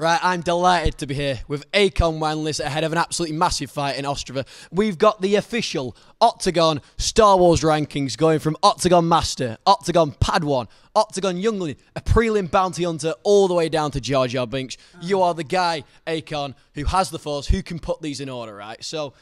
Right, I'm delighted to be here with Akonne Wanliss ahead of an absolutely massive fight in Ostrava. We've got the official Oktagon Star Wars rankings going from Oktagon Master, Oktagon Padawan, Oktagon Youngling, a prelim bounty hunter, all the way down to Jar Jar Binks. You are the guy, Akonne, who has the force, who can put these in order, right? So,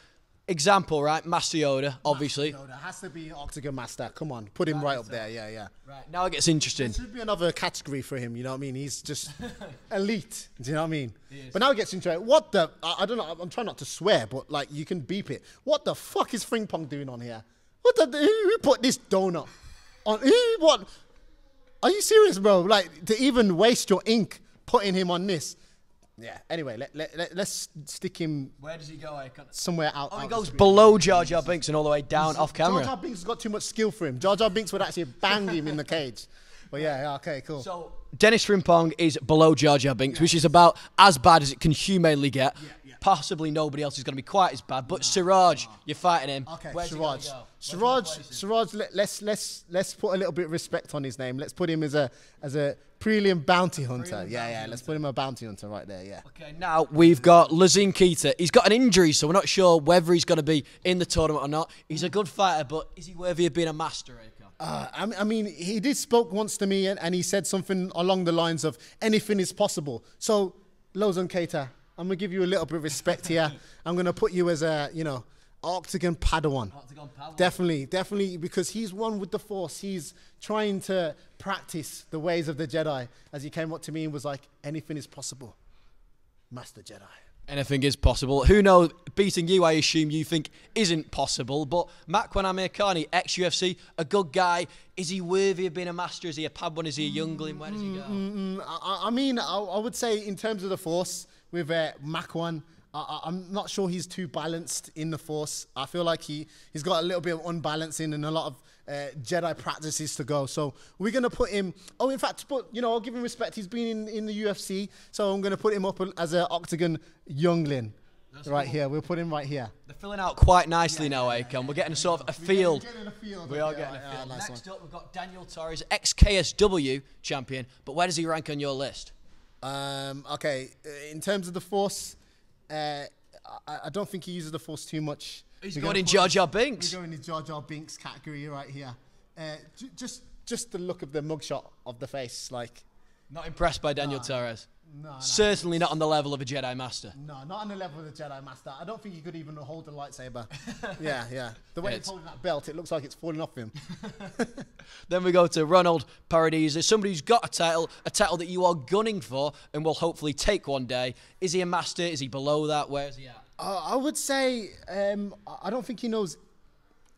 example, right? Master Yoda, obviously. That has to be Oktagon Master. Come on, put him right up there. Yeah, yeah. Right, now it gets interesting. There should be another category for him. You know what I mean? He's just elite. Do you know what I mean? But now it gets into it. What the? I, I don't know. I'm trying not to swear, but like you can beep it. What the fuck is Frimpong doing on here? What the? Who, who put this donut on? Who? What? Are you serious, bro? Like to even waste your ink putting him on this? Yeah. Anyway, let, let, let, let's stick him Where does he go, Akonne? somewhere out. Oh, he goes below Jar Jar Binks and all the way down off camera. Jar Jar Binks has got too much skill for him. Jar Jar Binks would actually bang him in the cage. But yeah, yeah, okay, cool. So Denis Frimpong is below Jar Jar Binks, which is about as bad as it can humanly get. Possibly nobody else is going to be quite as bad. But Siraj, you're fighting him. Okay, Where's Siraj. go? Siraj, gonna place him? Siraj. Let, let's let's let's put a little bit of respect on his name. Let's put him as a as a prelim bounty hunter. Yeah, bounty yeah. Let's put him a bounty hunter right there. Yeah. Okay, now we've got Losene Keita. He's got an injury, so we're not sure whether he's going to be in the tournament or not. He's a good fighter, but is he worthy of being a master? Uh, I, I mean, he did spoke once to me, and, and he said something along the lines of anything is possible. So, Losene Keita, I'm gonna give you a little bit of respect here. I'm gonna put you as a you know Oktagon Padawan. Oktagon Padawan. Definitely, definitely, because he's one with the Force. He's trying to practice the ways of the Jedi. As he came up to me and was like, "Anything is possible, Master Jedi." Anything is possible. Who knows? Beating you, I assume you think isn't possible. But Makwan Amirkhani, ex UFC, a good guy. Is he worthy of being a master? Is he a Padawan? Is he a youngling? Where does he go? Mm, mm, mm, mm. I, I mean, I, I would say in terms of the Force with uh, Makwan, I, I'm not sure he's too balanced in the Force. I feel like he he's got a little bit of unbalancing and a lot of uh, Jedi practices to go. So we're gonna put him. Oh, in fact, but you know, I'll give him respect. He's been in, in the UFC, so I'm gonna put him up as an Oktagon youngling. right cool. here, we'll put him right here. They're filling out quite nicely now, Akonne. We're getting sort of a field. getting a field We are getting a Yeah, field. nice Next up, we've got Daniel Torres, ex KSW champion. But where does he rank on your list? Um, okay, uh, in terms of the Force, uh, I, I don't think he uses the Force too much. He's We're going in Jar Jar Binks. We're going in Jar Jar Binks category right here. Uh, j- just just the look of the mugshot of the face, like Not impressed by Daniel Torres. No, no, Certainly not on the level of a Jedi Master. no, not on the level of a Jedi Master. I don't think he could even hold a lightsaber. yeah, yeah. The way Yeah, he's holding that belt, it looks like it's falling off him. Then we go to Ronald Paradeiser, somebody who's got a title, a title that you are gunning for and will hopefully take one day. Is he a master? Is he below that? Where's he at? Uh, I would say um, I- I don't think he knows.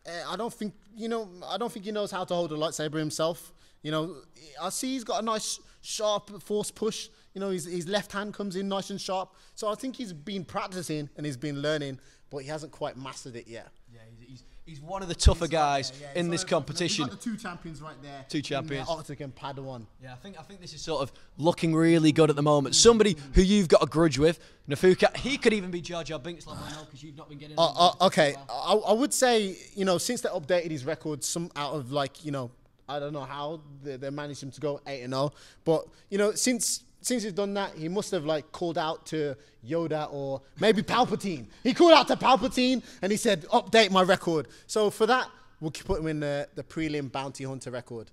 Uh, I don't think you know. I don't think he knows how to hold a lightsaber himself. You know, I see he's got a nice sharp force push. You know, his, his left hand comes in nice and sharp. So I think he's been practicing and he's been learning, but he hasn't quite mastered it yet. Yeah, he's, he's, he's one of the tougher guys Yeah, yeah, in this one of the- competition. Two champions right there. Two champions. uh, and Padawan. Yeah, I think I think this is sort of looking really good at the moment. Somebody who you've got a grudge with, Nafuka, he could even be Jar Jar Binks level now because you've not been getting. Uh, uh, okay, I, I would say you know since they updated his record, some out of like you know I don't know how they, they managed him to go eight and zero, but you know since since he's done that, he must have like called out to Yoda or maybe Palpatine. He called out to Palpatine and he said, "Update my record." So for that, we'll put him in the, the prelim bounty hunter record.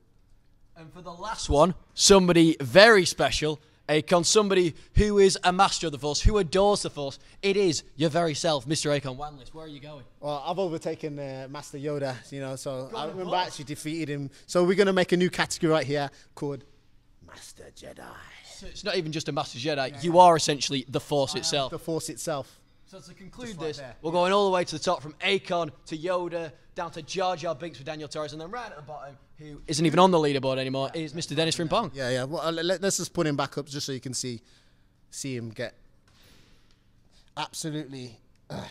And for the last one, somebody very special, Akonne, somebody who is a master of the Force, who adores the Force. It is your very self, Mr. Akonne Wanliss. Where are you going? Well, I've overtaken uh, Master Yoda, you know, so I remember. I actually defeated him. So we're gonna make a new category right here called Master Jedi. So it's not even just a Master Jedi. you are essentially the Force itself. The Force itself. So to conclude right this, there. we're going all the way to the top from Akonne to Yoda, down to Jar Jar Binks with Daniel Torres, and then right at the bottom, who isn't even on the leaderboard anymore, is Mr. Denis Frimpong. Yeah, yeah. Well, uh, let, us just put him back up just so you can see, see him get absolutely uh,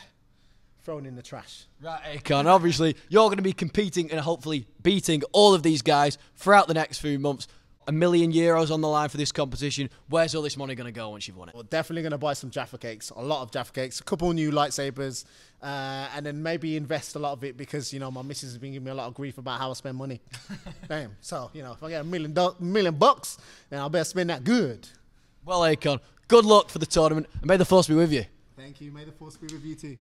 thrown in the trash. Right, Akonne. Obviously, you're going to be competing and hopefully beating all of these guys throughout the next few months. A million euros on the line for this competition. Where's all this money going to go once you've won it? We're definitely going to buy some Jaffa cakes, a lot of Jaffa cakes, a couple new lightsabers, uh, and then maybe invest a lot of it because you know my missus has been giving me a lot of grief about how I spend money. Damn. So you know if I get a million do- million bucks, then I better spend that good. Well, Akonne, Good luck for the tournament, and may the force be with you. Thank you. May the force be with you too.